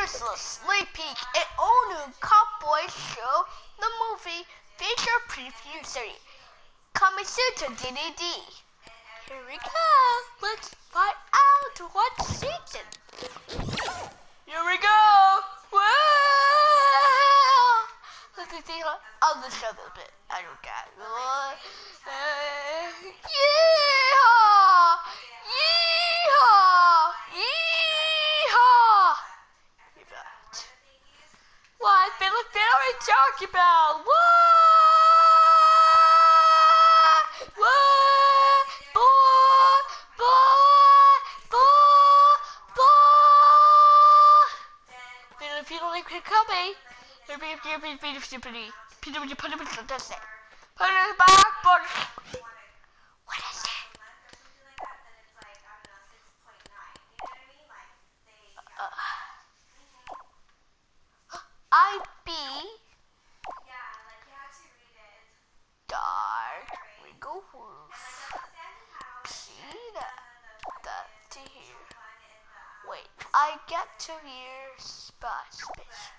A sneak peek at all new Cowboy Show, the movie feature preview series. Coming soon to DVD. Here we go. Let's find out what season. Here we go. Wow. Let's see. I'll just show a bit. I don't got it. Uh, yeehaw! Yeehaw! Yeehaw! Give that. What Billy Barry talking about? What? What? Boy! Boy! Boy! Boy! Billy Billy could come me. Maybe if you be be stupidly. Peter, would you put him in the dust? Put it back, but. What is it? I B dark wiggle roof. See that that to here. Wait, I get to here spot space.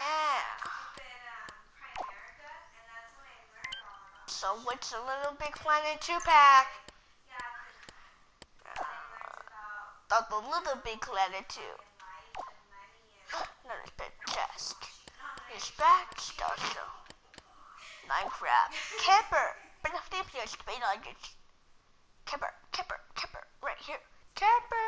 Yeah. So what's a little big planet two pack? That's a little big planet two. Another big chest. His back starship. Minecraft. Camper. But if they play space on. Camper, camper, camper. Right here. Camper,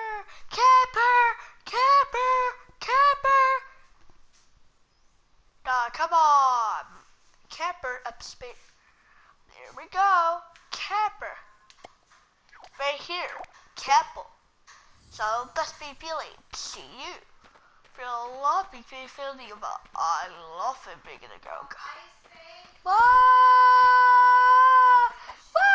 space. There we go. Camper. Right here. Camper. So that's be feeling. See you. Feel a lot be feeling about I love it bigger than guys. Wah! Wah!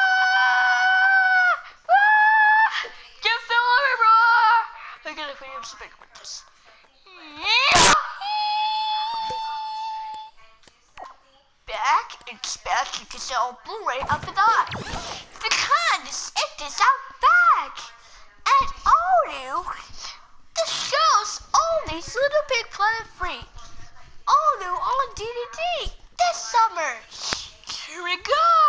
Wah! Get feel it roar! I'm gonna feel you speak with this. Back, it's back, you see on Blu-ray up and on. Because it is out back. And all new, the show's only Little Big Planet free. All new on DVD this summer. Here we go.